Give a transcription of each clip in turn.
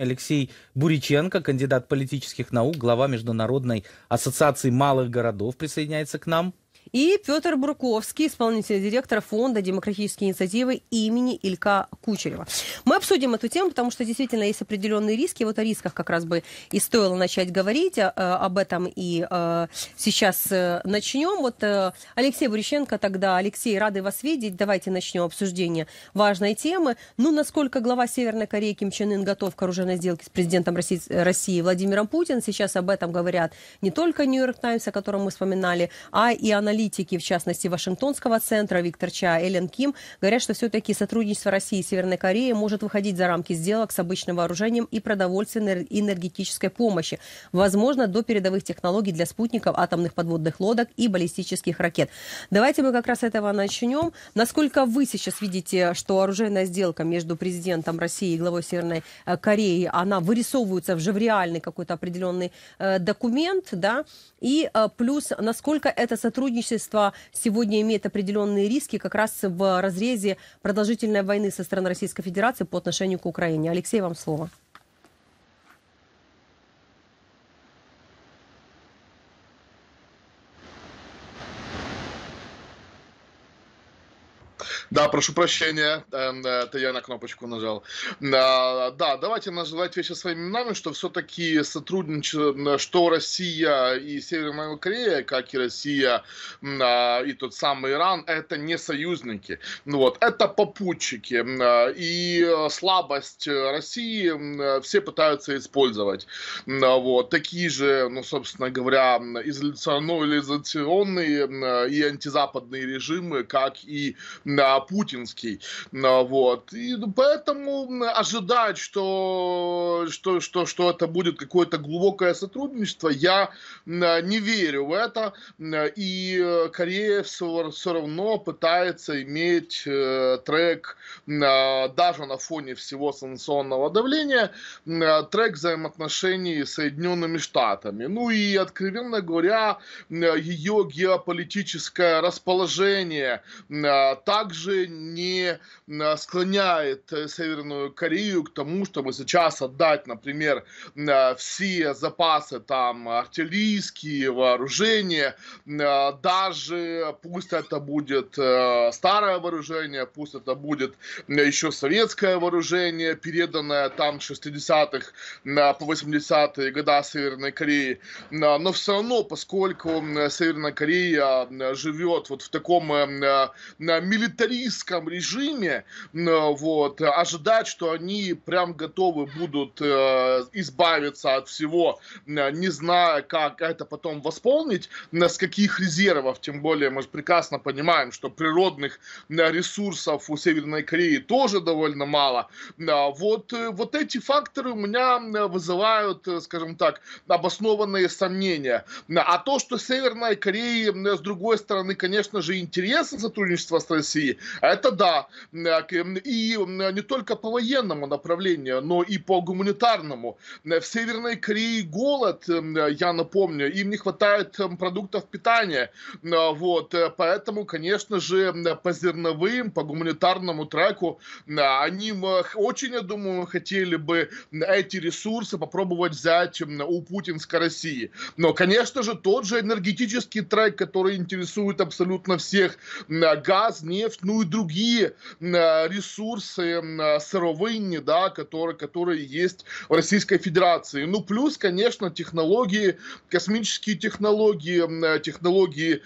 Алексей Буриченко, кандидат политических наук, глава Международной ассоциации малых городов, присоединяется к нам. И Петр Бурковский, исполнительный директор фонда демократические инициативы имени Илька Кучерева. Мы обсудим эту тему, потому что действительно есть определенные риски. Вот о рисках как раз бы и стоило начать говорить. Э, об этом и э, сейчас э, начнем. Вот Алексей Бурищенко тогда. Алексей, рады вас видеть. Давайте начнем обсуждение важной темы. Ну, насколько глава Северной Кореи Ким Чен Ын готов к оружейной сделке с президентом России, России Владимиром Путиным. Сейчас об этом говорят не только Нью-Йорк Таймс, о котором мы вспоминали, а и аналитики аналитики, в частности, Вашингтонского центра Виктор Ча, Эллен Ким, говорят, что все-таки сотрудничество России и Северной Кореи может выходить за рамки сделок с обычным вооружением и продовольственной энергетической помощи, возможно, до передовых технологий для спутников, атомных подводных лодок и баллистических ракет. Давайте мы как раз с этого начнем. Насколько вы сейчас видите, что оружейная сделка между президентом России и главой Северной э, Кореи, она вырисовывается уже в реальный какой-то определенный э, документ, да, и э, плюс, насколько это сотрудничество сотрудничество сегодня имеет определенные риски как раз в разрезе продолжительной войны со стороны Российской Федерации по отношению к Украине. Алексей, вам слово. Да, прошу прощения, эм, это я на кнопочку нажал. Да, давайте называть вещи своими именами, что все-таки сотрудничество, что Россия и Северная Корея, как и Россия а, и тот самый Иран, это не союзники. Ну вот, это попутчики. И слабость России все пытаются использовать. Вот, такие же, ну, собственно говоря, изоляционные и антизападные режимы, как и путинский. Вот. И поэтому ожидать, что, что, что, что это будет какое-то глубокое сотрудничество, я не верю в это. И Корея все, все равно пытается иметь э, трек даже на фоне всего санкционного давления, трек взаимоотношений с Соединенными Штатами. Ну и, откровенно говоря, ее геополитическое расположение также также не а, склоняет э, Северную Корею к тому, чтобы сейчас отдать, например, а, все запасы там артиллерийские, вооружения, а, даже пусть это будет э, старое вооружение, пусть это будет еще советское вооружение, переданное там 60-х по 80-е года Северной Кореи, но все равно, поскольку Северная Корея живет вот в таком э, милитаризме, террористском режиме, вот, ожидать, что они прям готовы будут э, избавиться от всего, не зная, как это потом восполнить, с каких резервов, тем более мы же прекрасно понимаем, что природных ресурсов у Северной Кореи тоже довольно мало. Вот, э, вот эти факторы у меня вызывают, э, скажем так, обоснованные сомнения. А то, что Северная Корея, с другой стороны, конечно же, интересно сотрудничество с Россией, это да. И не только по военному направлению, но и по гуманитарному. В Северной Корее голод, я напомню, им не хватает продуктов питания. Вот, поэтому, конечно же, по зерновым, по гуманитарному треку, они очень, я думаю, хотели бы эти ресурсы попробовать взять у путинской России. Но, конечно же, тот же энергетический трек, который интересует абсолютно всех, газ, нефть, ну и другие ресурсы сыровинні, да, которые, которые есть в Российской Федерации. Ну, плюс, конечно, технологии, космические технологии, технологии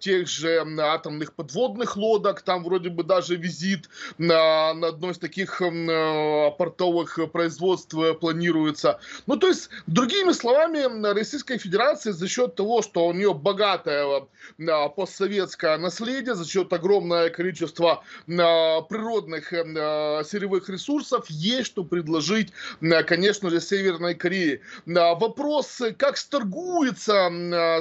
тех же атомных подводных лодок, там вроде бы даже визит на, на одной из таких портовых производств планируется. Ну, то есть, другими словами, Российская Федерация за счет того, что у нее богатое постсоветское наследие, за счет огромное количество количество а, природных э, а, сырьевых ресурсов, есть что предложить, конечно же, Северной Корее. Вопрос, как сторгуется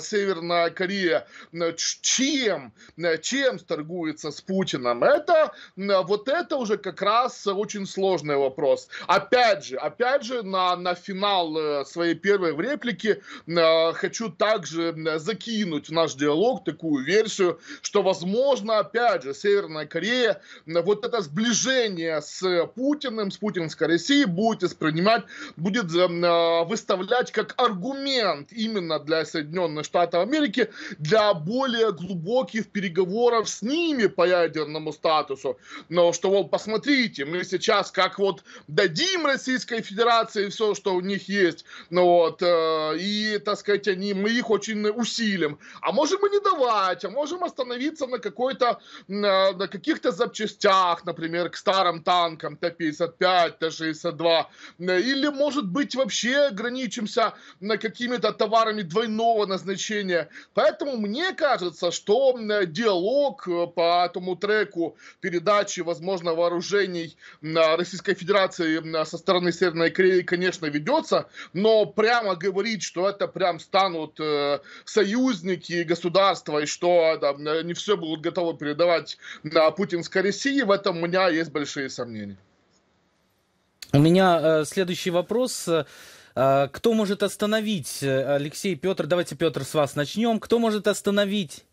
Северная Корея, чем, чем сторгуется с Путиным, это, вот это уже как раз очень сложный вопрос. Опять же, опять же, на, на финал э, своей первой в реплике хочу также закинуть в наш диалог такую версию, что, возможно, опять же, Северная Северная Корея, вот это сближение с Путиным, с путинской Россией будет воспринимать, будет выставлять как аргумент именно для Соединенных Штатов Америки для более глубоких переговоров с ними по ядерному статусу. Но что, вот, посмотрите, мы сейчас как вот дадим Российской Федерации все, что у них есть, ну вот, э, и, так сказать, они, мы их очень усилим. А можем и не давать, а можем остановиться на какой-то, на, на каких-то запчастях, например, к старым танкам Т-55, Т-62, или, может быть, вообще ограничимся на какими-то товарами двойного назначения. Поэтому мне кажется, что диалог э, по этому треку передачи, возможно, вооружений Российской Федерации со стороны Северной Кореи, конечно, ведется, но прямо говорить, что это прям станут э, союзники государства и что да, не все будут готовы передавать на путинской России, в этом у меня есть большие сомнения. У меня э, следующий вопрос. Э, кто может остановить, э, Алексей, Петр, давайте, Петр, с вас начнем. Кто может остановить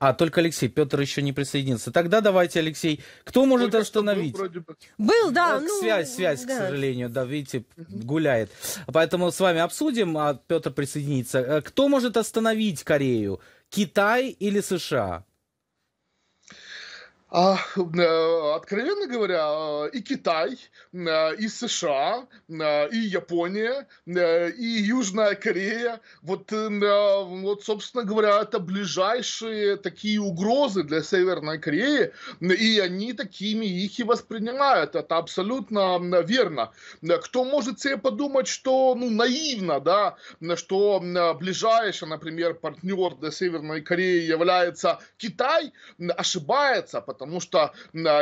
а, только Алексей, Петр еще не присоединился. Тогда давайте, Алексей, кто может только остановить? Был, бы. был, да. Ну, связь, связь, да. к сожалению, да, видите, гуляет. Поэтому с вами обсудим, а Петр присоединится. Э, кто может остановить Корею? Китай или США? А, э, откровенно говоря, и Китай, э, и США, э, и Япония, и Южная Корея, вот, вот, собственно говоря, это ближайшие такие угрозы для Северной Кореи, и они такими их и воспринимают. Это абсолютно верно. Кто может себе подумать, что, ну, наивно, да, что ближайший, например, партнер для Северной Кореи является Китай, ошибается, потому потому что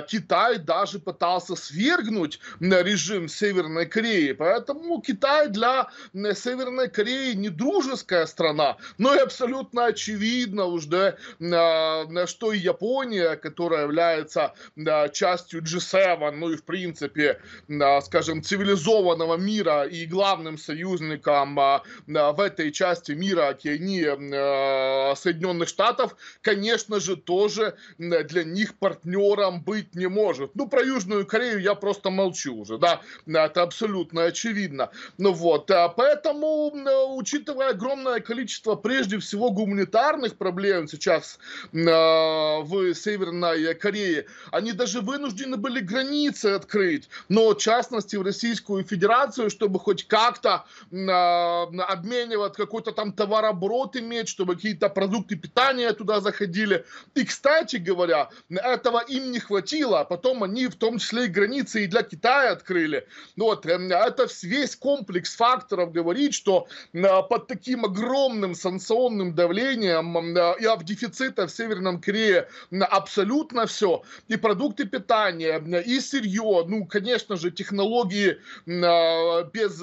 Китай даже пытался свергнуть режим Северной Кореи. Поэтому Китай для Северной Кореи не дружеская страна, но и абсолютно очевидно уже, что и Япония, которая является частью G7, ну и в принципе, скажем, цивилизованного мира и главным союзником в этой части мира океании Соединенных Штатов, конечно же, тоже для них партнером быть не может. Ну, про Южную Корею я просто молчу уже, да, это абсолютно очевидно. Ну вот, а поэтому, учитывая огромное количество, прежде всего, гуманитарных проблем сейчас э, в Северной Корее, они даже вынуждены были границы открыть, но, в частности, в Российскую Федерацию, чтобы хоть как-то э, обменивать какой-то там товарооборот иметь, чтобы какие-то продукты питания туда заходили. И, кстати говоря, этого им не хватило, а потом они в том числе и границы и для Китая открыли. Ну вот, эм, это весь комплекс факторов говорит, что э, под таким огромным санкционным давлением э, и в дефицита в Северном Корее абсолютно все, и продукты питания, и сырье, ну, конечно же, технологии э, без,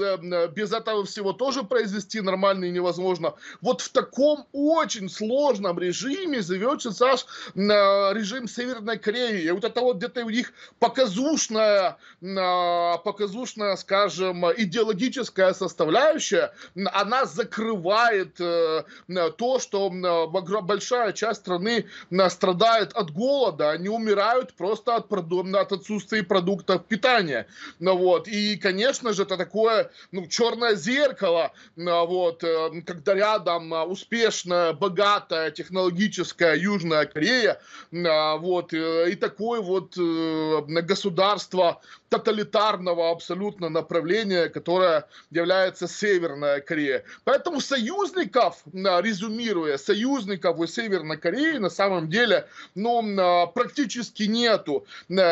без этого всего тоже произвести нормально и невозможно. Вот в таком очень сложном режиме живет сейчас режим Северной Северной Кореи. И вот это вот где-то у них показушная, а, показушная, скажем, идеологическая составляющая, она закрывает э, то, что большая часть страны страдает от голода, они умирают просто от, от отсутствия продуктов питания. Ну, вот. И, конечно же, это такое ну, черное зеркало, вот, э, когда рядом успешная, богатая, технологическая Южная Корея, вот, Э, и такое вот э, государство тоталитарного абсолютно направления, которое является Северная Корея. Поэтому союзников, резюмируя, союзников у Северной Кореи на самом деле ну, практически нету.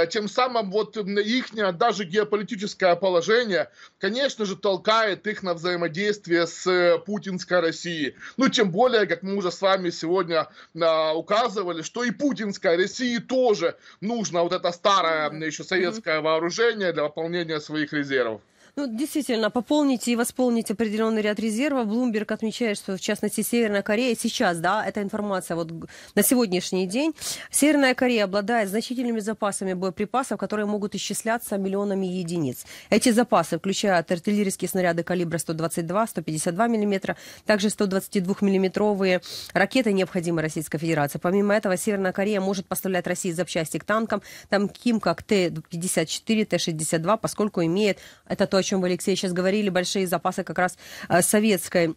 Тем самым вот их даже геополитическое положение, конечно же, толкает их на взаимодействие с э, путинской Россией. Ну, тем более, как мы уже с вами сегодня указывали, что и путинской России тоже нужно вот это старое еще советское вооружение для выполнения своих резервов. Ну, действительно, пополнить и восполнить определенный ряд резервов. Блумберг отмечает, что, в частности, Северная Корея сейчас, да, эта информация вот на сегодняшний день, Северная Корея обладает значительными запасами боеприпасов, которые могут исчисляться миллионами единиц. Эти запасы включают артиллерийские снаряды калибра 122, 152 мм, также 122-миллиметровые ракеты, необходимые Российской Федерации. Помимо этого, Северная Корея может поставлять России запчасти к танкам, таким как Т-54, Т-62, поскольку имеет, это то, о чем вы, Алексей, сейчас говорили, большие запасы как раз советской Э,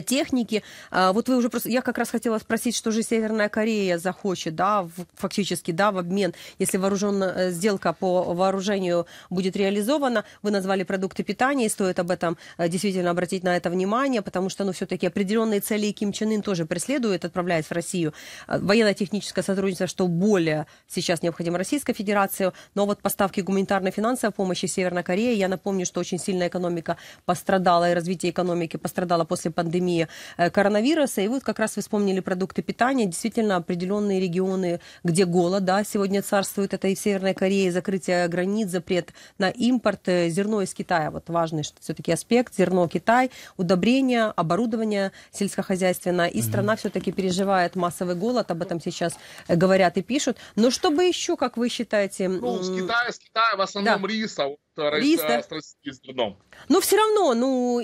техники. А, вот вы уже просто... Я как раз хотела спросить, что же Северная Корея захочет, да, фактически, да, в обмен, если вооруженная э, сделка по вооружению будет реализована. Вы назвали продукты питания, и стоит об этом э, действительно обратить на это внимание, потому что, ну, все-таки определенные цели Ким Чен Ын тоже преследует, отправляясь в Россию. Военно-техническое сотрудничество, что более сейчас необходимо Российской Федерации, но вот поставки гуманитарной финансовой помощи Северной Корее, я напомню, что очень сильная экономика пострадала, и развитие экономики пострадало после пандемии пандемии э, коронавируса. И вот как раз вы вспомнили продукты питания. Действительно, определенные регионы, где голод, да, сегодня царствует, это и в Северной Корее, закрытие границ, запрет на импорт, э, зерно из Китая. Вот важный все-таки аспект. Зерно Китай, удобрения, оборудование сельскохозяйственное. И страна все-таки переживает массовый голод, об этом сейчас э, говорят и пишут. Но чтобы еще, как вы считаете... Ну, с Китая, с Китая в основном да. риса, Рис, да? с зерном. Но все равно, ну,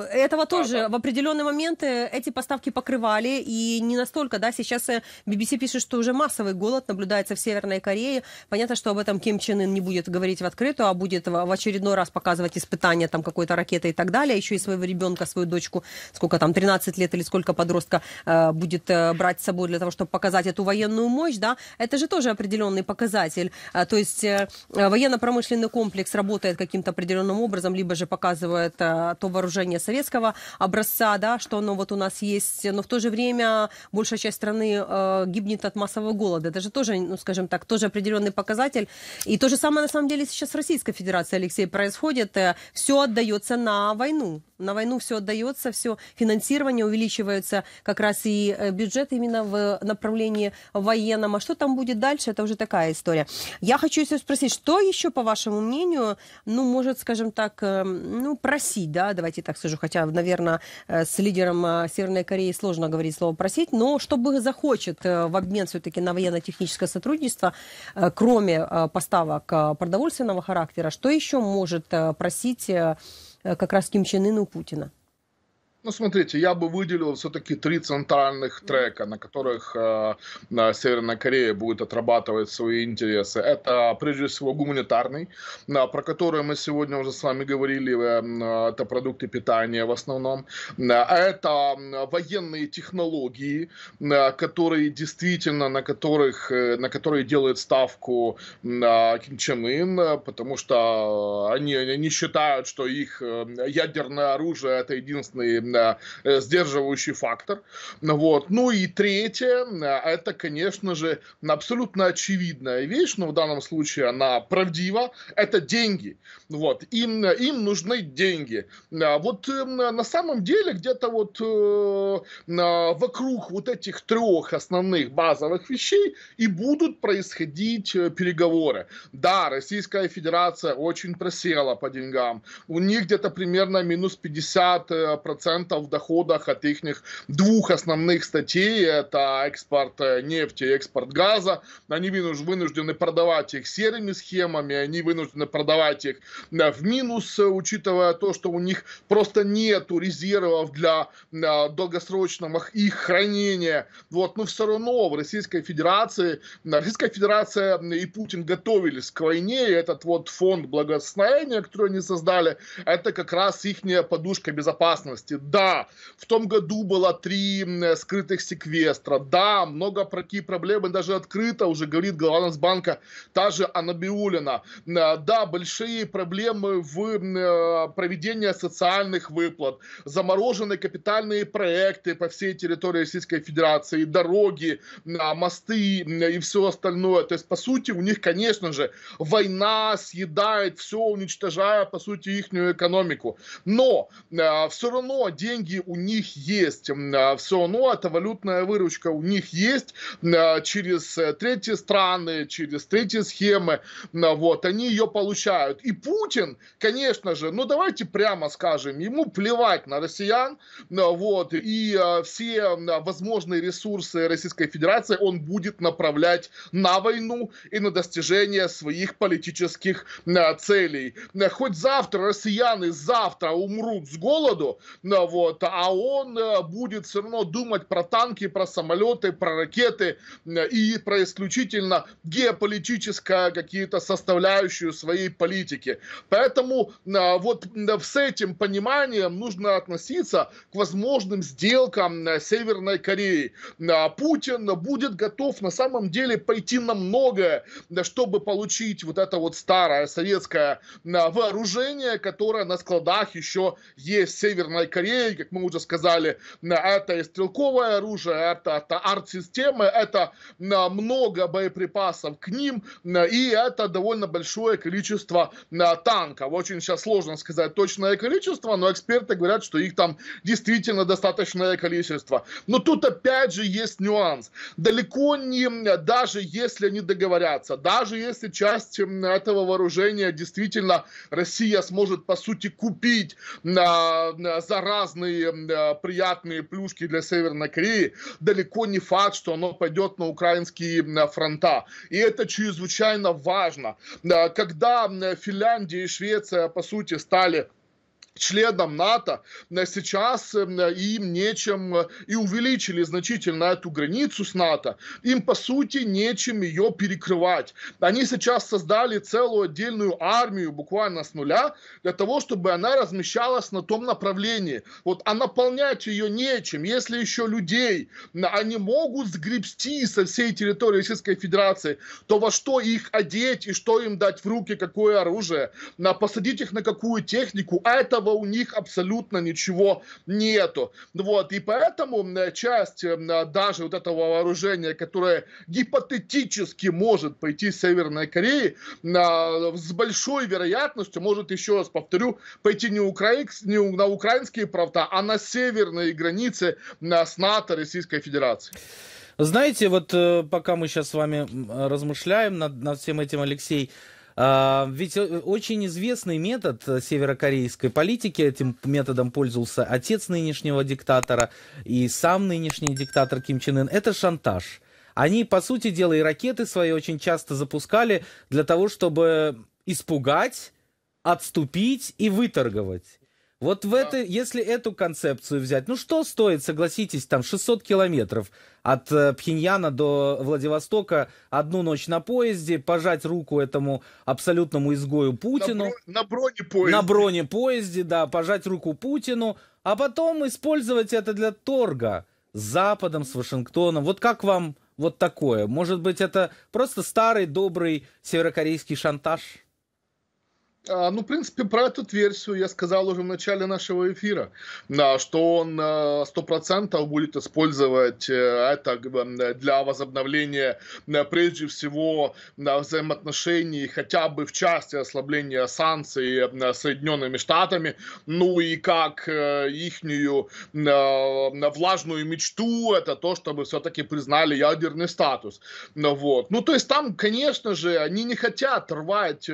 этого тоже да, да. в определенные моменты эти поставки покрывали, и не настолько, да, сейчас BBC пишет, что уже массовый голод наблюдается в Северной Корее. Понятно, что об этом Ким Чен Ын не будет говорить в открытую, а будет в очередной раз показывать испытания там какой-то ракеты и так далее, еще и своего ребенка, свою дочку, сколько там, 13 лет или сколько подростка э, будет э, брать с собой для того, чтобы показать эту военную мощь, да, это же тоже определенный показатель. Э, то есть э, военно-промышленный комплекс работает каким-то определенным образом, либо же показывает э, то вооружение советского образца, да, что оно вот у нас есть, но в то же время большая часть страны э, гибнет от массового голода. Это же тоже, ну, скажем так, тоже определенный показатель. И то же самое, на самом деле, сейчас в Российской Федерации, Алексей, происходит. Э, все отдается на войну. На войну все отдается, все финансирование увеличивается, как раз и бюджет именно в направлении военном. А что там будет дальше, это уже такая история. Я хочу еще спросить, что еще, по вашему мнению, ну, может, скажем так, э, ну, просить, да, давайте так скажу, хотя, наверное, э, с лидером э, Северной Кореи сложно говорить слово просить, но чтобы захочет в обмен все-таки на военно-техническое сотрудничество, кроме поставок продовольственного характера, что еще может просить как раз Ким Чен Ын у Путина? Ну, смотрите, я бы выделил все-таки три центральных трека, на которых э, Северная Корея будет отрабатывать свои интересы. Это, прежде всего, гуманитарный, э, про который мы сегодня уже с вами говорили, э, это продукты питания в основном. Это военные технологии, э, которые действительно, на которых, э, на которые делает ставку э, Ким Чен Ын, потому что они, они считают, что их э, ядерное оружие это единственный Э, сдерживающий фактор. Вот. Ну и третье, э, это, конечно же, абсолютно очевидная вещь, но в данном случае она правдива, это деньги. Вот. Им, им нужны деньги. Э, вот на самом деле где-то вот вокруг вот этих трех основных базовых вещей и будут происходить переговоры. Да, Российская Федерация очень просела по деньгам. У них где-то примерно минус 50% 10% в доходах от их двух основных статей. Это экспорт э, нефти и экспорт газа. Они вынуждены продавать их серыми схемами, они вынуждены продавать их э, в минус, э, учитывая то, что у них просто нету резервов для долгосрочного их хранения. Вот, но все равно в Российской Федерации, Российская Федерация и Путин готовились к войне, и этот вот фонд благосостояния, который они создали, это как раз их подушка безопасности. Да, в том году было три скрытых секвестра. Да, много про какие проблемы даже открыто уже говорит глава Нацбанка, та же Анабиулина. Э, да, большие проблемы в э, проведении социальных выплат, замороженные капитальные проекты по всей территории Российской Федерации, дороги, э, мосты и все остальное. То есть, по сути, у них, конечно же, война съедает все, уничтожая, по сути, их экономику. Но все равно деньги у них есть. А, Все равно эта валютная выручка у них есть а, через э, третьи страны, через третьи схемы. А, вот, они ее получают. И Путин, конечно же, ну давайте прямо скажем, ему плевать на россиян, вот, и все возможные ресурсы Российской Федерации он будет направлять на войну и на достижение своих политических целей. Хоть завтра россияне завтра умрут с голоду, вот, а он будет все равно думать про танки, про самолеты, про ракеты и про исключительно геополитическое какие-то составляющую своей политики. Поэтому вот с этим пониманием нужно относиться к возможным сделкам Северной Кореи. Путин будет готов на самом деле пойти на многое, чтобы получить вот это вот старое советское вооружение, которое на складах еще есть в Северной Корее, как мы уже сказали, это и стрелковое оружие, это, это арт-системы, это много боеприпасов к ним, и это довольно большое количество танков. Очень сейчас сложно сказать точное количество, но эксперты говорят, что их там действительно достаточное количество. Но тут опять же есть нюанс. Далеко не даже если они договорятся, даже если часть этого вооружения действительно Россия сможет по сути купить за разные приятные плюшки для Северной Кореи, далеко не факт, что оно пойдет на украинские фронта. И это чрезвычайно важно. Когда Финляндия и Швеция по сути стали членам НАТО, сейчас э, им нечем, э, и увеличили значительно эту границу с НАТО, им по сути нечем ее перекрывать. Они сейчас создали целую отдельную армию буквально с нуля, для того, чтобы она размещалась на том направлении. Вот, а наполнять ее нечем, если еще людей они могут сгребсти со всей территории Российской Федерации, то во что их одеть и что им дать в руки, какое оружие, посадить их на какую технику, а это этого у них абсолютно ничего нету. Вот, и поэтому часть даже вот этого вооружения, которое гипотетически может пойти с Северной Кореи, с большой вероятностью может, еще раз повторю, пойти не, украин, не на украинские правда, а на северные границы с НАТО Российской Федерации. Знаете, вот э, пока мы сейчас с вами размышляем над, над всем этим, Алексей, а, ведь э, очень известный метод э, северокорейской политики, этим методом пользовался отец нынешнего диктатора и сам нынешний диктатор Ким Чен Ын, это шантаж. Они, по сути дела, и ракеты свои очень часто запускали для того, чтобы испугать, отступить и выторговать. Вот в это, если эту концепцию взять, ну что стоит, согласитесь, там 600 километров от э, Пхеньяна до Владивостока, одну ночь на поезде, пожать руку этому абсолютному изгою Путину. На, бро- на бронепоезде. На бронепоезде, да, пожать руку Путину, а потом использовать это для торга с Западом, с Вашингтоном. Вот как вам вот такое? Может быть, это просто старый добрый северокорейский шантаж? А, ну, в принципе, про эту версию я сказал уже в начале нашего эфира, что он э, сто процентов будет использовать э, это для возобновления, прежде всего, взаимоотношений хотя бы в части ослабления санкций Соединенными Штатами, ну и как э, ихнюю влажную мечту, это то, чтобы все-таки признали ядерный статус. Вот. Ну, то есть там, конечно же, они не хотят рвать,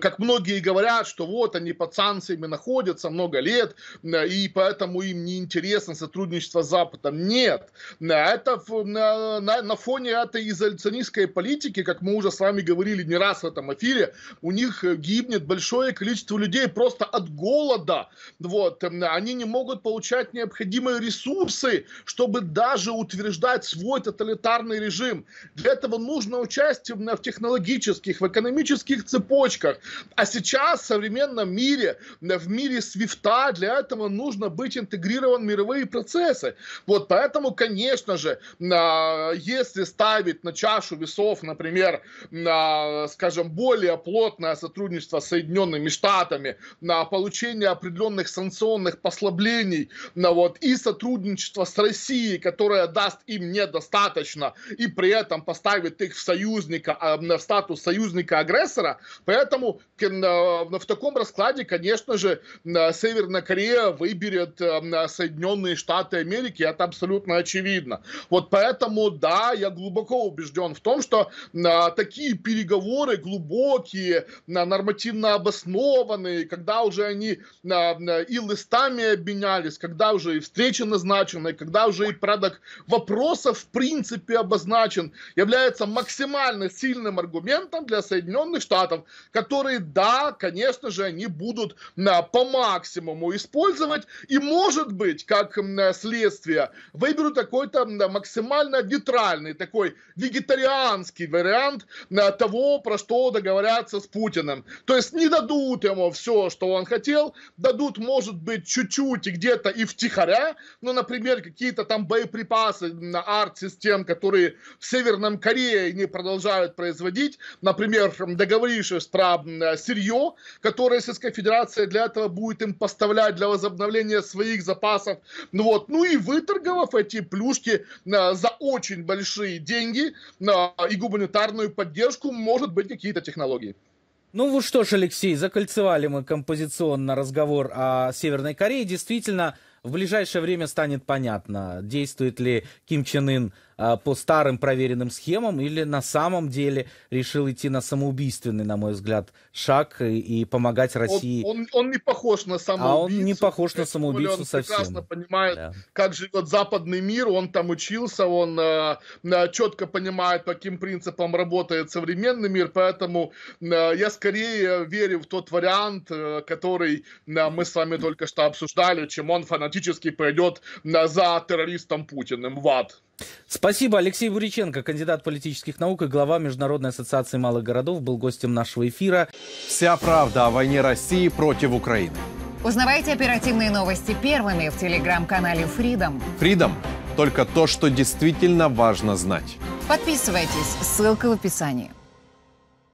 как многие многие говорят, что вот они под санкциями находятся много лет, и поэтому им не интересно сотрудничество с Западом. Нет, это на, на, на фоне этой изоляционистской политики, как мы уже с вами говорили не раз в этом эфире, у них гибнет большое количество людей просто от голода. Вот, они не могут получать необходимые ресурсы, чтобы даже утверждать свой тоталитарный режим. Для этого нужно участие в технологических, в экономических цепочках. А в современном мире, в мире свифта, для этого нужно быть интегрирован в мировые процессы. Вот поэтому, конечно же, если ставить на чашу весов, например, на, скажем, более плотное сотрудничество с Соединенными Штатами, на получение определенных санкционных послаблений, на вот, и сотрудничество с Россией, которое даст им недостаточно, и при этом поставит их в союзника, в статус союзника-агрессора, поэтому в таком раскладе, конечно же, Северная Корея выберет Соединенные Штаты Америки, это абсолютно очевидно. Вот поэтому, да, я глубоко убежден в том, что такие переговоры глубокие, нормативно обоснованные, когда уже они и листами обменялись, когда уже и встречи назначены, когда уже и порядок вопросов в принципе обозначен, является максимально сильным аргументом для Соединенных Штатов, которые, да, конечно же, они будут по максимуму использовать, и, может быть, как следствие, выберут какой-то максимально нейтральный, такой вегетарианский вариант того, про что договорятся с Путиным. То есть не дадут ему все, что он хотел, дадут, может быть, чуть-чуть и где-то и втихаря, ну, например, какие-то там боеприпасы на арт-систем, которые в Северном Корее не продолжают производить, например, договорившись про сырье, которое Российская Федерация для этого будет им поставлять для возобновления своих запасов, ну вот, ну и выторговав эти плюшки за очень большие деньги и гуманитарную поддержку, может быть, какие-то технологии. Ну вот что ж, Алексей, закольцевали мы композиционно разговор о Северной Корее. Действительно, в ближайшее время станет понятно, действует ли Ким Чен Ын по старым проверенным схемам или на самом деле решил идти на самоубийственный, на мой взгляд, шаг и, и помогать России. Он, он, он не похож на самоубийцу. А он не похож на самоубийцу он совсем. Он прекрасно понимает, да. как живет западный мир, он там учился, он э, четко понимает, по каким принципам работает современный мир, поэтому э, я скорее верю в тот вариант, э, который э, мы с вами только что обсуждали, чем он фанатически пойдет э, за террористом Путиным в ад. Спасибо. Алексей Буриченко, кандидат политических наук и глава Международной ассоциации малых городов, был гостем нашего эфира. Вся правда о войне России против Украины. Узнавайте оперативные новости первыми в телеграм-канале Freedom. Freedom – только то, что действительно важно знать. Подписывайтесь, ссылка в описании.